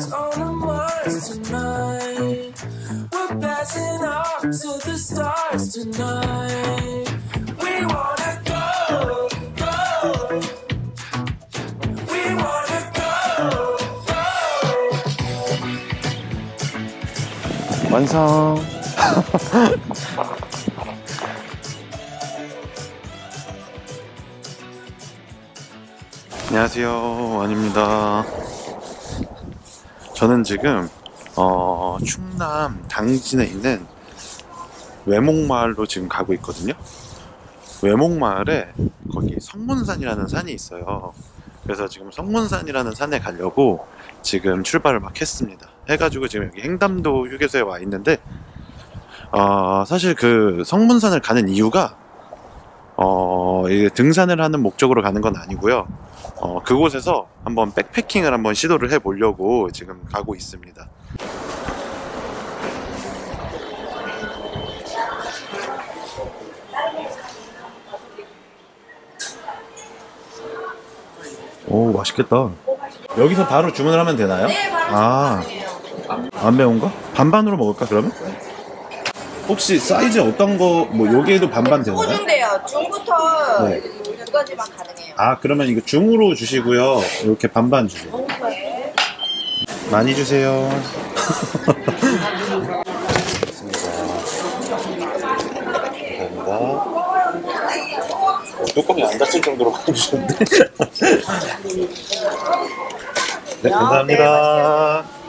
stars on a Mars tonight. We're blasting off to the stars tonight. We wanna go, go. We wanna go, go. 완성. 안녕하세요. 원입니다. 저는 지금 어, 충남 당진에 있는 외목마을로 지금 가고 있거든요. 외목마을에 거기 성문산이라는 산이 있어요. 그래서 지금 성문산이라는 산에 가려고 지금 출발을 막 했습니다. 해가지고 지금 여기 횡담도 휴게소에 와 있는데 어, 사실 그 성문산을 가는 이유가 어, 이게 등산을 하는 목적으로 가는 건 아니고요. 어, 그곳에서 한번 백패킹을 한번 시도를 해보려고 지금 가고 있습니다. 오 맛있겠다. 여기서 바로 주문을 하면 되나요? 네, 바로 아, 안 매운가? 반반으로 먹을까 그러면? 혹시 사이즈 어떤 거, 뭐 여기에도 반반 되나요? 소중돼요. 중부터 네. 두 가지만 가능해요. 아 그러면 이거 중으로 주시고요. 이렇게 반반 주세요. 네. 많이 주세요. 감사합니다. 어, 뚜껑이 안 닫힐 정도로 많이 주셨는데. 네, 감사합니다.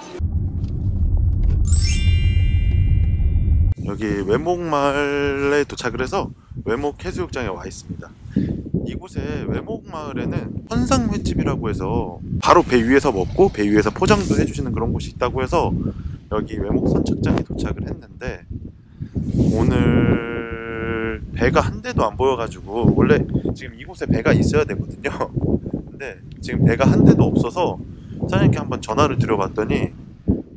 여기 외목마을에 도착을 해서 외목 해수욕장에 와 있습니다. 이곳에 외목마을에는 현상횟집이라고 해서 바로 배 위에서 먹고 배 위에서 포장도 해주시는 그런 곳이 있다고 해서 여기 외목 선착장에 도착을 했는데 오늘 배가 한 대도 안 보여가지고 원래 지금 이곳에 배가 있어야 되거든요. 근데 지금 배가 한 대도 없어서 사장님께 한번 전화를 드려봤더니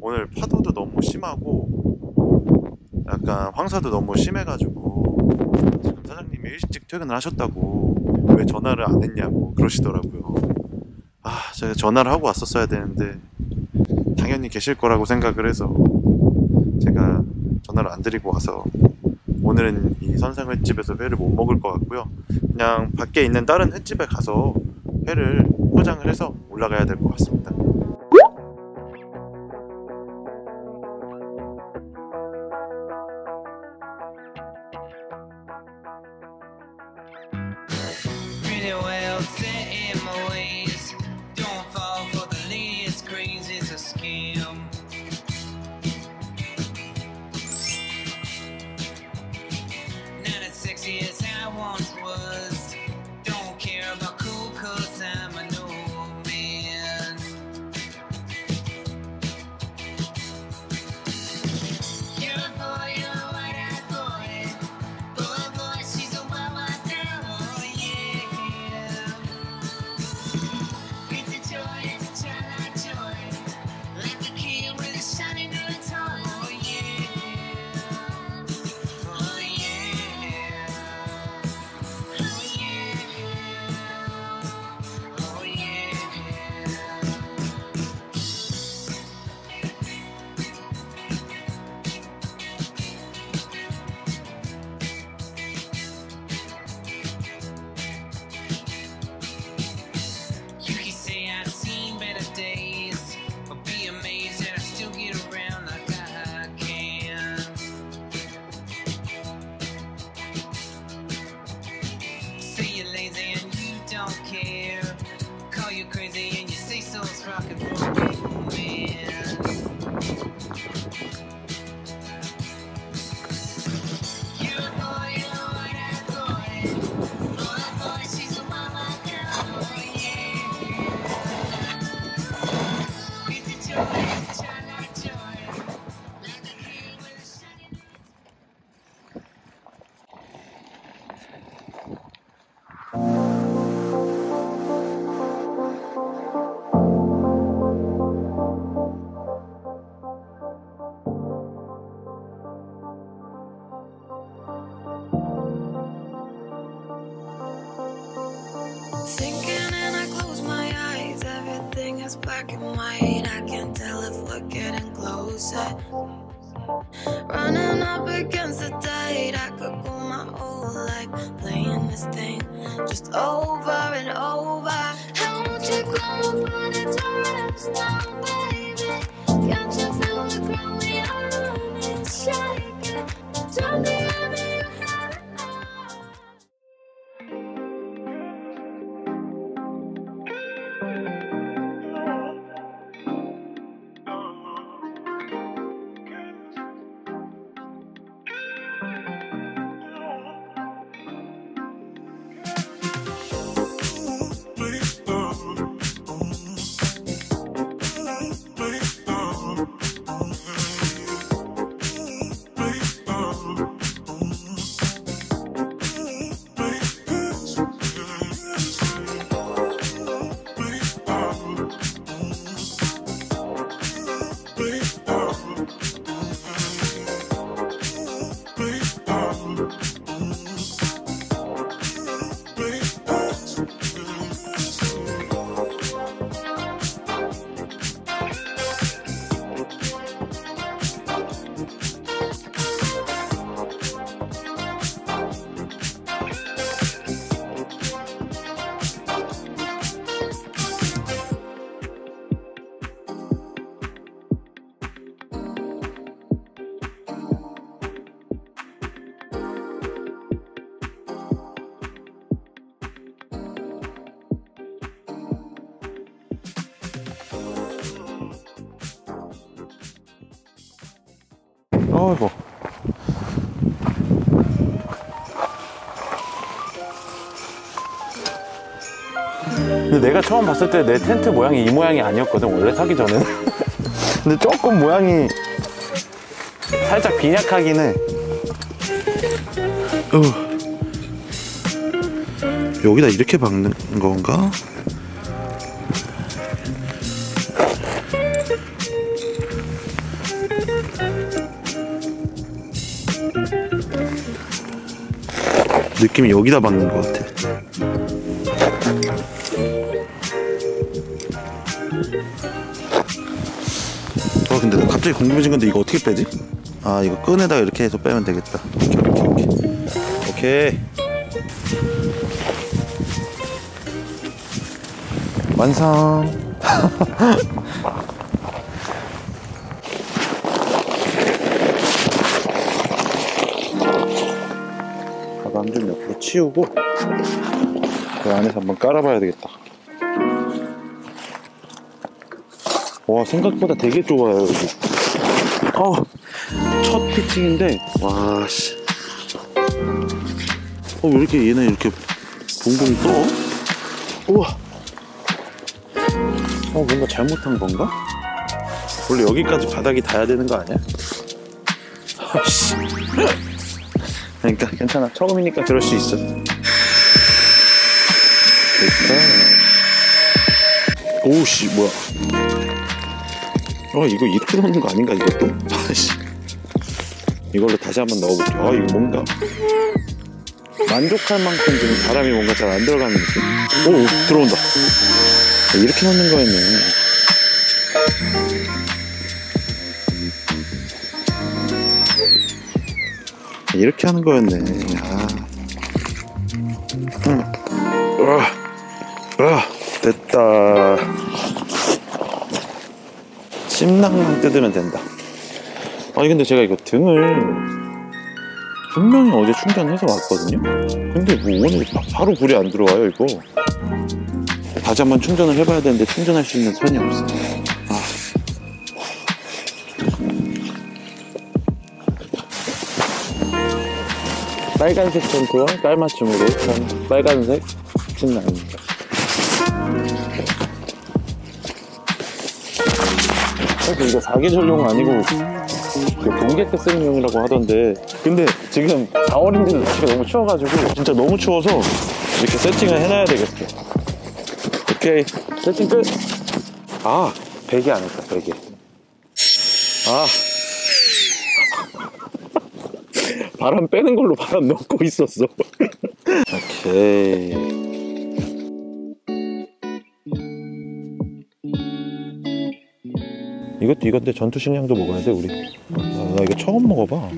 오늘 파도도 너무 심하고 약간 황사도 너무 심해가지고 지금 사장님이 일찍 퇴근을 하셨다고 왜 전화를 안 했냐고 그러시더라고요. 아, 제가 전화를 하고 왔었어야 되는데 당연히 계실 거라고 생각을 해서 제가 전화를 안 드리고 와서 오늘은 이 선상 횟집에서 회를 못 먹을 것 같고요. 그냥 밖에 있는 다른 횟집에 가서 회를 포장을 해서 올라가야 될 것 같습니다. 어이구. 근데 내가 처음 봤을 때 내 텐트 모양이 이 모양이 아니었거든 원래 사기 전에는 근데 조금 모양이 살짝 빈약하긴 해 어. 여기다 이렇게 박는 건가? 느낌이 여기다 박는 것 같아. 어 근데 나 갑자기 궁금해진 건데 이거 어떻게 빼지? 아 이거 끈에다가 이렇게 해서 빼면 되겠다. 오케이 오케이 오케이. 오케이. 완성. 가방 좀 옆으로 치우고 그 안에서 한번 깔아봐야 되겠다. 와 생각보다 되게 좁아요 여기. 어, 첫 피팅인데 와 씨. 어, 왜 이렇게 얘는 이렇게 붕붕 떠? 우와. 어, 뭔가 잘못한 건가? 원래 여기까지 바닥이 닿아야 되는 거 아니야? 아씨. 그러니까 괜찮아. 처음이니까 그럴 수 있어. 됐다. 오우씨 뭐야? 어 이거 이렇게 넣는 거 아닌가 이것도? 아씨. 이걸로 다시 한번 넣어볼게. 아 이거 뭔가 만족할 만큼 지금 바람이 뭔가 잘 안 들어가는 느낌. 오 들어온다. 아, 이렇게 넣는 거였네. 이렇게 하는 거였네. 아. 음. 으아. 으아. 됐다. 침낭만 뜯으면 된다. 아니 근데 제가 이거 등을 분명히 어제 충전해서 왔거든요. 근데 뭐 오늘 바- 바로 불이 안 들어와요 이거. 다시 한번 충전을 해봐야 되는데 충전할 수 있는 선이 없어. 아. 빨간색 텐트와 깔맞춤으로 산 빨간색 침낭입니다. 사실 이거 사계절용 아니고 그 동계 때 쓰는 용이라고 하던데 근데 지금 4월인데도 날씨가 너무 추워가지고 진짜 너무 추워서 이렇게 세팅을 해놔야 되겠어 오케이 세팅 끝! 아 베개 안 했다 베개 아 바람 빼는 걸로 바람 넣고 있었어 오케이 이것도 이건데 전투 식량도 먹어야 돼 우리. 아, 나 이거 처음 먹어봐.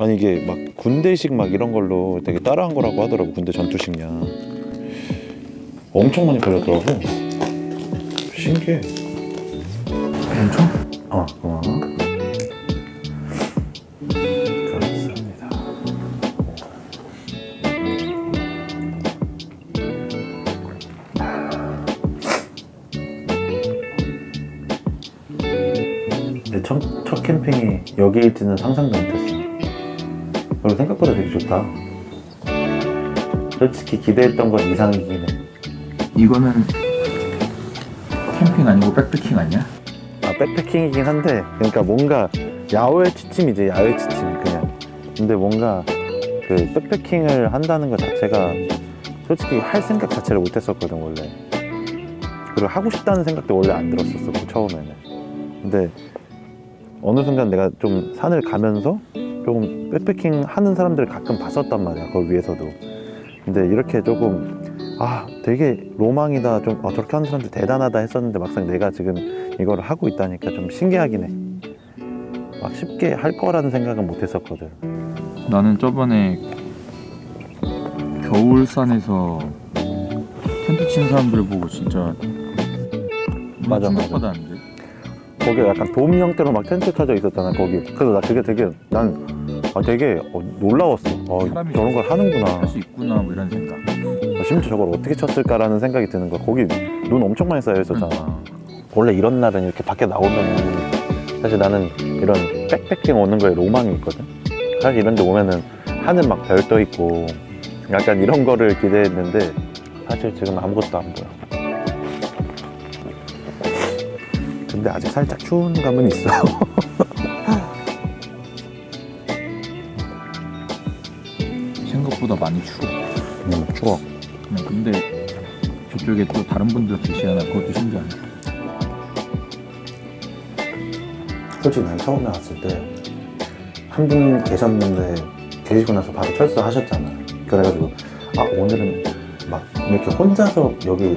아니 이게 막 군대식 막 이런 걸로 되게 따라한 거라고 하더라고 군대 전투 식량. 엄청 많이 걸렸더라고. 신기해. 엄청? 어, 고마워. 여기일지는 상상도 못했어. 그리고 생각보다 되게 좋다. 솔직히 기대했던 건 이상이긴 해. 이거는 캠핑 아니고 백패킹 아니야? 아 백패킹이긴 한데 그러니까 뭔가 야외 취침이지 야외 취침 그냥 근데 뭔가 그 백패킹을 한다는 것 자체가 솔직히 할 생각 자체를 못했었거든 원래 그리고 하고 싶다는 생각도 원래 안 들었었어 그 처음에는 근데 어느 순간 내가 좀 산을 가면서 조금 백패킹 하는 사람들을 가끔 봤었단 말이야 거기 위에서도 근데 이렇게 조금 아 되게 로망이다 좀 아, 저렇게 하는 사람들 대단하다 했었는데 막상 내가 지금 이걸 하고 있다니까 좀 신기하긴 해. 막 쉽게 할 거라는 생각은 못 했었거든. 나는 저번에 겨울산에서 텐트 치는 사람들 보고 진짜 맞아, 맞아. 충격받았는데 거기 약간 돔 형태로 막 텐트 쳐져 있었잖아, 거기. 그래서 나 그게 되게, 난 아, 되게 어, 놀라웠어. 어, 저런 걸 하는구나. 할 수 있구나 뭐 이런 생각 심지어 저걸 어떻게 쳤을까라는 생각이 드는 거야. 거기 눈 엄청 많이 쌓여 있었잖아. 그러니까. 원래 이런 날은 이렇게 밖에 나오면은 사실 나는 이런 백패킹 오는 거에 로망이 있거든. 사실 이런 데 오면은 하늘 막 별떠 있고 약간 이런 거를 기대했는데 사실 지금 아무것도 안 보여. 근데 아직 살짝 추운 감은 있어. 생각보다 많이 추워 음, 추워. 네, 근데 저쪽에 또 다른 분들 계시잖아 그것도 신기하네 솔직히 난 처음에 왔을 때 한 분 계셨는데 계시고 나서 바로 철수하셨잖아. 그래가지고 아 오늘은 막 이렇게 혼자서 여기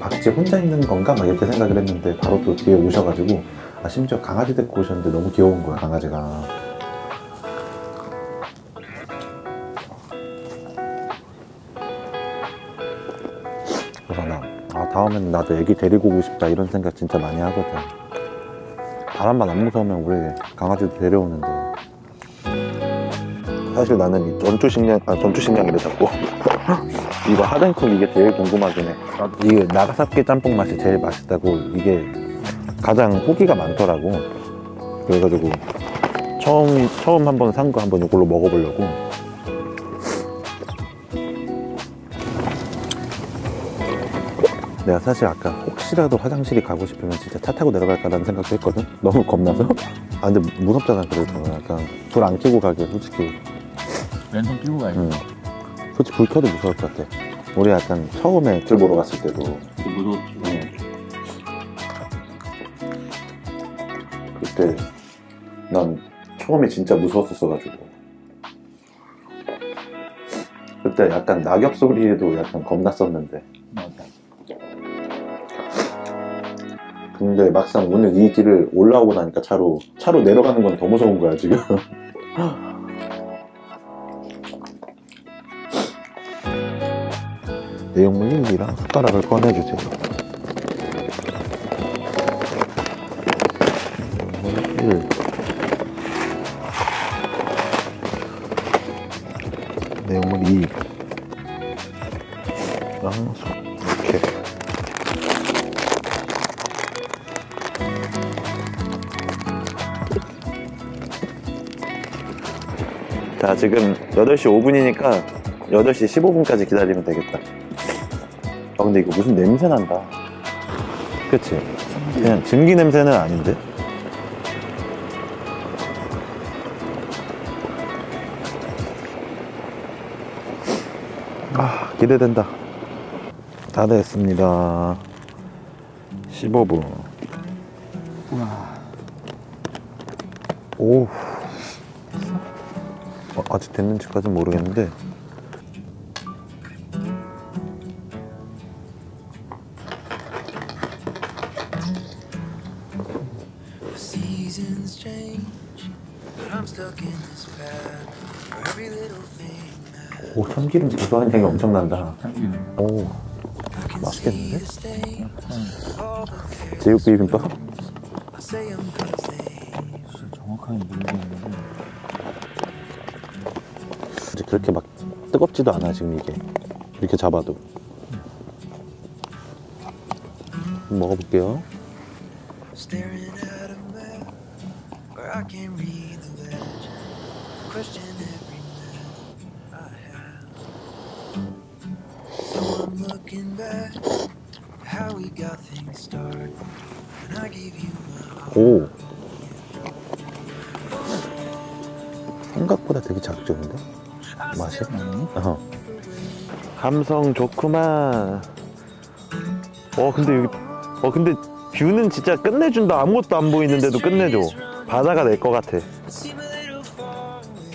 박쥐 혼자 있는 건가 막 이렇게 생각을 했는데 바로 또 뒤에 오셔가지고 아 심지어 강아지 데리고 오셨는데 너무 귀여운 거야 강아지가. 그래서 나 아, 다음에는 나도 애기 데리고 오고 싶다 이런 생각 진짜 많이 하거든. 바람만 안 무서우면 우리 강아지도 데려오는데 사실 나는 이 전투 식량 아 전투 식량이래 자꾸 이거 하덴쿡 이게 제일 궁금하긴 해. 이게 나가사키 짬뽕 맛이 제일 맛있다고 이게 가장 후기가 많더라고. 그래가지고 처음 처음 한번 산 거 한번 이걸로 먹어보려고. 내가 사실 아까 혹시라도 화장실이 가고 싶으면 진짜 차 타고 내려갈까라는 생각도 했거든? 너무 겁나서? 아 근데 무섭잖아 그래도. 약간 불 안 켜고 가게 솔직히. 랜선 끼고 가야지 응. 솔직히 불 켜도 무서울 것 같아. 우리 약간 처음에 길 보러 갔을 때도. 무서웠지 응. 그때 난 처음에 진짜 무서웠었어가지고. 그때 약간 낙엽 소리에도 약간 겁났었는데. 근데 막상 오늘 이 길을 올라오고 나니까 차로 차로 내려가는 건 더 무서운 거야 지금 내용물 1이랑 숟가락을 꺼내주세요. 내용물 1 내용물 2랑 이렇게 자 지금 8시 5분이니까 8시 15분까지 기다리면 되겠다. 아 근데 이거 무슨 냄새 난다. 그치? 그냥 증기 냄새는 아닌데? 아 기대된다. 다 됐습니다. 15분. 우와 오. 어, 아직 됐는지까지는 모르겠는데 참기름 고소한 향이 엄청 난다. 참기름. 오 맛있겠는데? 제육 비빔밥? 정확하게 모르겠는데. 이제 그렇게 막 뜨겁지도 않아 지금 이게 이렇게 잡아도. 먹어볼게요. 오 생각보다 되게 자극적인데 맛이? 어. 감성 좋구만. 어 근데 여기 어 근데 뷰는 진짜 끝내준다. 아무것도 안 보이는데도 끝내줘. 바다가 낼 것 같아.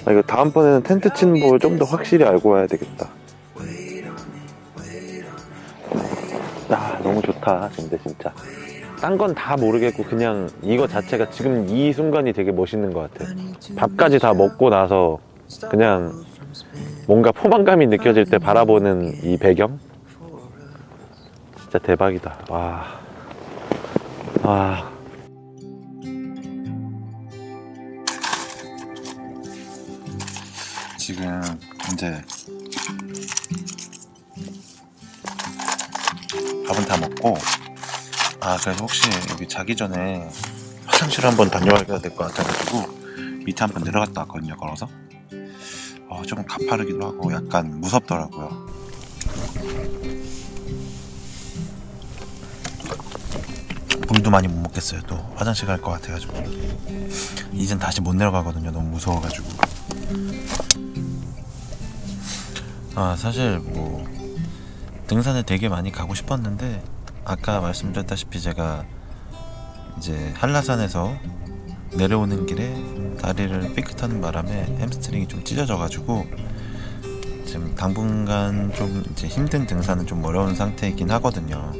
아, 이거 다음번에는 텐트 치는 법을 좀 더 확실히 알고 와야 되겠다. 좋다. 근데 진짜. 딴 건 다 모르겠고 그냥 이거 자체가 지금 이 순간이 되게 멋있는 것 같아. 밥까지 다 먹고 나서 그냥 뭔가 포만감이 느껴질 때 바라보는 이 배경? 진짜 대박이다. 와. 와. 지금 이제 밥은 다 먹고. 아 그래서 혹시 여기 자기 전에 화장실 한번 다녀와야 될 것 같아가지고 밑에 한번 내려갔다 왔거든요 걸어서. 어, 조금 가파르기도 하고 약간 무섭더라고요. 물도 많이 못 먹겠어요 또. 화장실 갈 것 같아가지고. 이젠 다시 못 내려가거든요 너무 무서워가지고. 아 사실 뭐 등산을 되게 많이 가고 싶었는데 아까 말씀드렸다시피 제가 이제 한라산에서 내려오는 길에 다리를 삐끗하는 바람에 햄스트링이 좀 찢어져가지고 지금 당분간 좀 이제 힘든 등산은 좀 어려운 상태이긴 하거든요.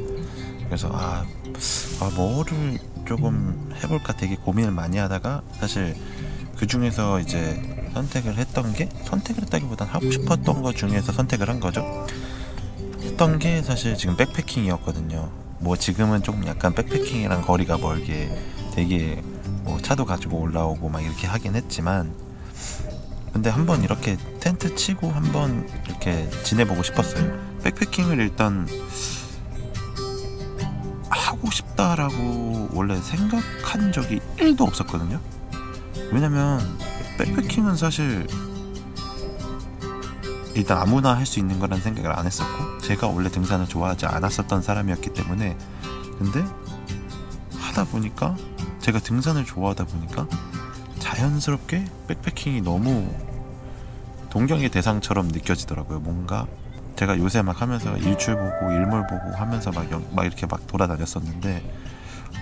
그래서 아, 아 뭐를 조금 해볼까 되게 고민을 많이 하다가 사실 그 중에서 이제 선택을 했던 게 선택을 했다기보단 하고 싶었던 것 중에서 선택을 한 거죠. 했던 게 사실 지금 백패킹이었거든요. 뭐 지금은 조금 약간 백패킹이랑 거리가 멀게 되게 뭐 차도 가지고 올라오고 막 이렇게 하긴 했지만 근데 한번 이렇게 텐트 치고 한번 이렇게 지내보고 싶었어요. 백패킹을 일단 하고 싶다라고 원래 생각한 적이 1도 없었거든요. 왜냐면 백패킹은 사실 일단 아무나 할 수 있는 거란 생각을 안 했었고 제가 원래 등산을 좋아하지 않았었던 사람이었기 때문에. 근데 하다 보니까 제가 등산을 좋아하다 보니까 자연스럽게 백패킹이 너무 동경의 대상처럼 느껴지더라고요. 뭔가 제가 요새 막 하면서 일출 보고 일몰 보고 하면서 막, 영- 막 이렇게 막 돌아다녔었는데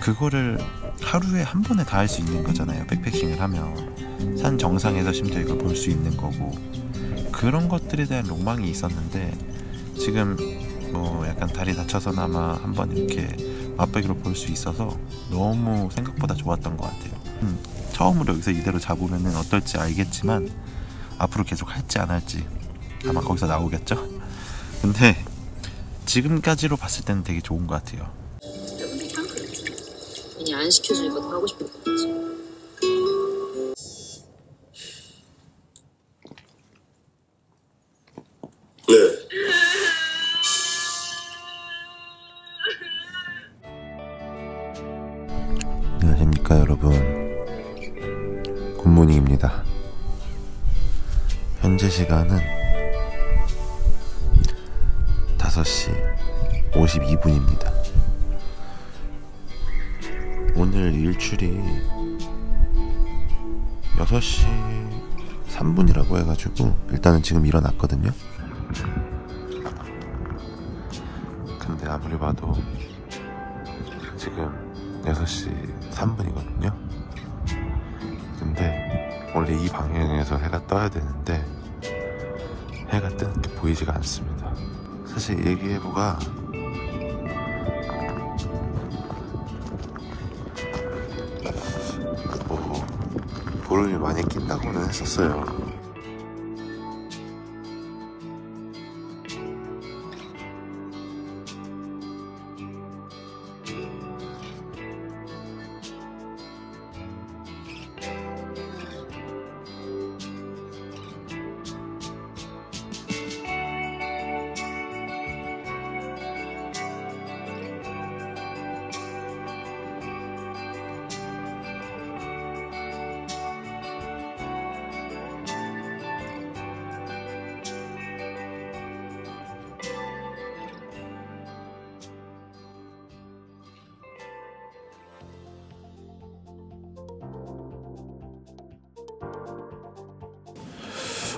그거를 하루에 한 번에 다 할 수 있는 거잖아요 백패킹을 하면. 산 정상에서 심지어 이걸 볼 수 있는 거고 그런 것들에 대한 로망이 있었는데 지금 뭐 약간 다리 다쳐서나마 한번 이렇게 맛보기로 볼 수 있어서 너무 생각보다 좋았던 것 같아요. 음, 처음으로 여기서 이대로 잡으면 어떨지 알겠지만 앞으로 계속 할지 안 할지 아마 거기서 나오겠죠. 근데 지금까지로 봤을 때는 되게 좋은 것 같아요. 안 시켜주니까 더 하고 싶은 시간은 5시 52분입니다 오늘 일출이 6시 3분이라고 해가지고 일단은 지금 일어났거든요 근데 아무리 봐도 지금 6시 3분이거든요. 근데 원래 이 방향에서 해가 떠야 되는데 해가 뜨는 게 보이지가 않습니다. 사실 일기예보가 뭐 보름이 많이 낀다고는 했었어요.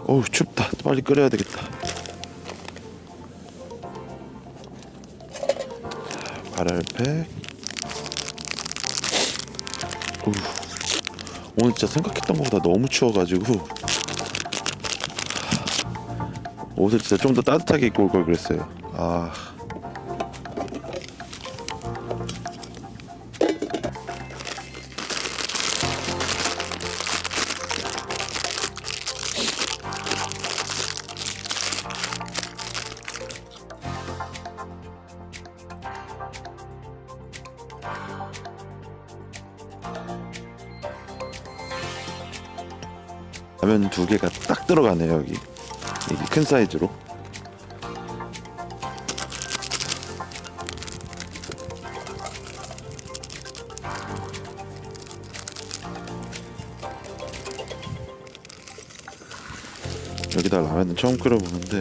어우 춥다. 빨리 끓여야 되겠다. 발알팩. 어우, 오늘 진짜 생각했던 것보다 너무 추워가지고. 옷을 진짜 좀 더 따뜻하게 입고 올 걸 그랬어요. 아 큰 사이즈로. 여기다 라면은 처음 끓여보는데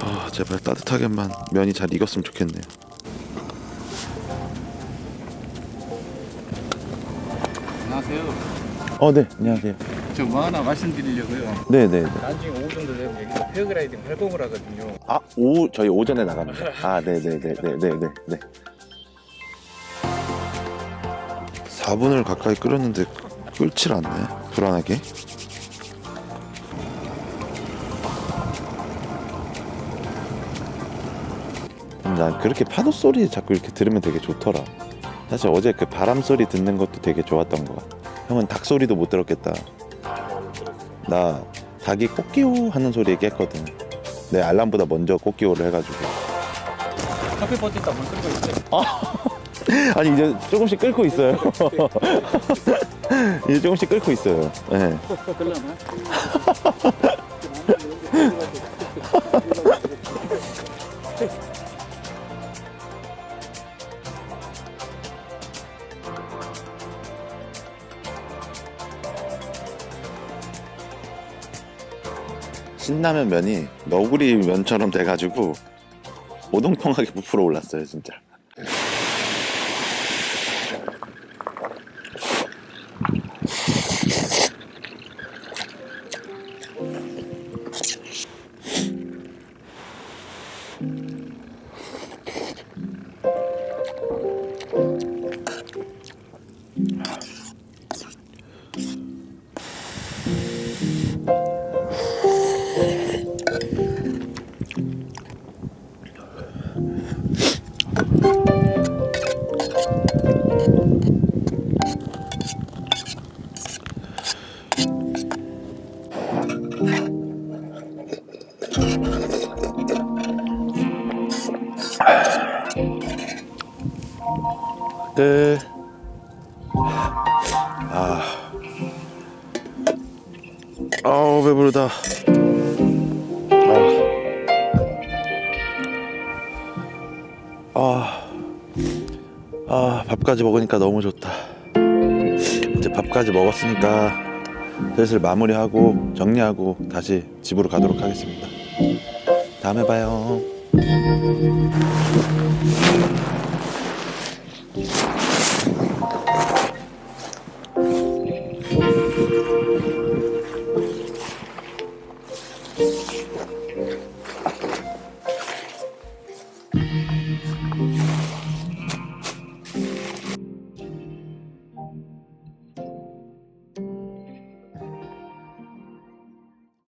아 제발 따뜻하게만 면이 잘 익었으면 좋겠네요. 안녕하세요. 어네 안녕하세요 저뭐 하나 말씀드리려고요. 네네 나중에 오후 정도 되면 여기서 패러글라이딩 활동을 하거든요. 아, 오, 저희 오전에 나갑니다. 아, 네네네네네네. 네. 4분을 가까이 끓였는데 끓질 않네. 불안하게. 음, 난 그렇게 파도 소리 자꾸 이렇게 들으면 되게 좋더라. 사실 어제 그 바람 소리 듣는 것도 되게 좋았던 거 같아. 형은 닭 소리도 못 들었겠다. 나 닭이 꽃기호 하는 소리 얘기했거든. 내 알람보다 먼저 꽃기호를 해가지고. 커피 버티다 물 끓고 있어요. 아니 이제 조금씩 끓고 있어요. 이제 조금씩 끓고 있어요. 네. 그러려나? 신라면 면이 너구리 면처럼 돼가지고 오동통하게 부풀어 올랐어요 진짜. 아우 배부르다. 아. 아. 아, 밥까지 먹으니까 너무 좋다. 이제 밥까지 먹었으니까 슬슬 마무리하고 정리하고 다시 집으로 가도록 하겠습니다. 다음에 봐요.